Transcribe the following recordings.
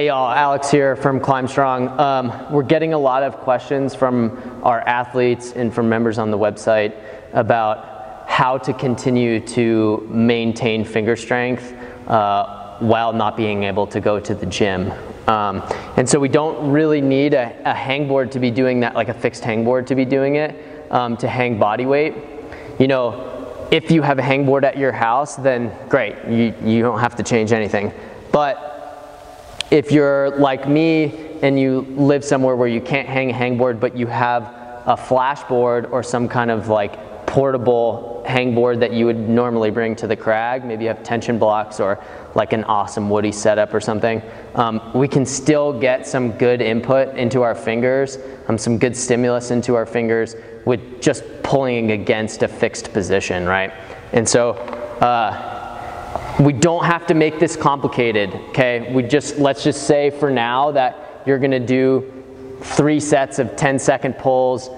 Hey y'all, Alex here from Climb Strong. Um, we're getting a lot of questions from our athletes and from members on the website about how to continue to maintain finger strength uh, while not being able to go to the gym. Um, and so we don't really need a, a, hangboard to be doing that, like a fixed hangboard to be doing it, um, to hang body weight. You know, if you have a hangboard at your house, then great, you, you don't have to change anything. But if you're like me and you live somewhere where you can't hang a hangboard, but you have a flashboard or some kind of like portable hangboard that you would normally bring to the crag, maybe you have tension blocks or like an awesome woody setup or something, um, we can still get some good input into our fingers, um, some good stimulus into our fingers with just pulling against a fixed position, right? And so, uh, we don't have to make this complicated, okay? We just, let's just say for now that you're gonna do three sets of 10 second pulls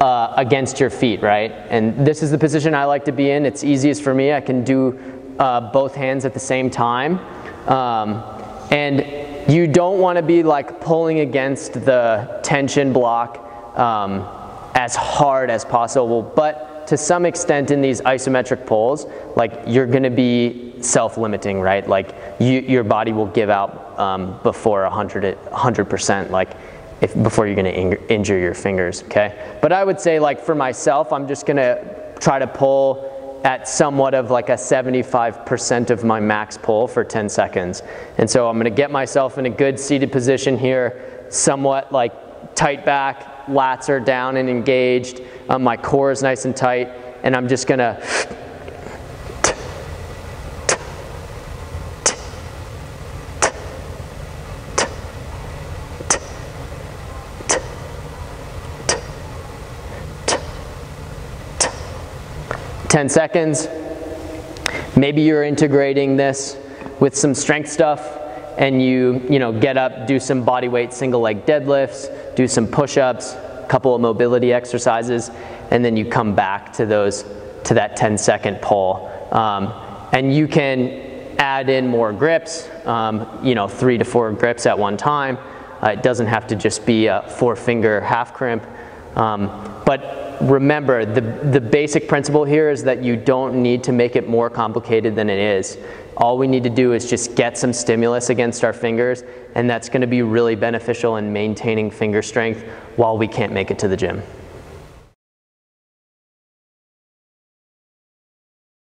uh, against your feet, right? And this is the position I like to be in. It's easiest for me. I can do uh, both hands at the same time. Um, and you don't wanna be like pulling against the tension block um, as hard as possible, but to some extent in these isometric pulls, like you're gonna be self-limiting, right? Like you, your body will give out um, before 100, 100%, like if, before you're gonna in, injure your fingers, okay? But I would say like for myself, I'm just gonna try to pull at somewhat of like a 75% of my max pull for 10 seconds. And so I'm gonna get myself in a good seated position here, somewhat like tight back, lats are down and engaged, um, my core is nice and tight, and I'm just gonna 10 seconds. Maybe you're integrating this with some strength stuff and you, you know, get up, do some body weight single leg deadlifts, do some push-ups, couple of mobility exercises, and then you come back to those, to that 10 second pull. Um, and you can add in more grips, um, you know, three to four grips at one time. Uh, it doesn't have to just be a four finger half crimp. Um, but remember, the, the basic principle here is that you don't need to make it more complicated than it is. All we need to do is just get some stimulus against our fingers, and that's gonna be really beneficial in maintaining finger strength while we can't make it to the gym.